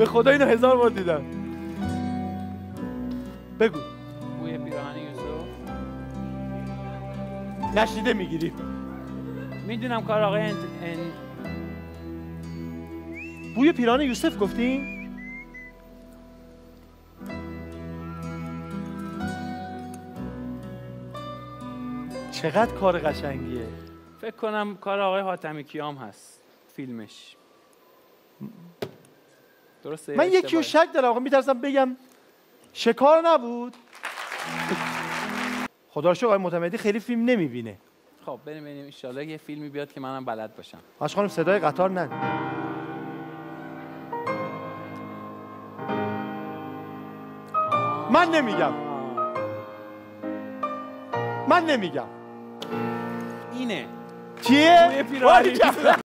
به خدا اینو هزار بار دیدم. بگو. بوی پیراهن یوسف. نشیده می‌گیری می‌دونم کار آقای انت... ان... بوی پیران یوسف گفتین؟ چقدر کار قشنگیه. فکر کنم کار آقای حاتمی کیام هست. فیلمش. درسته من یکی رو شک دارم. آقا میترسم بگم شکار نبود. خدا رو شکر آقای معتمدی خیلی فیلم نمی‌بینه. خب بریم ببینیم. ان یه فیلمی بیاد که منم بلد باشم. باش خانم صدای قطار نه. من نمیگم. من نمیگم. اینه. چیه؟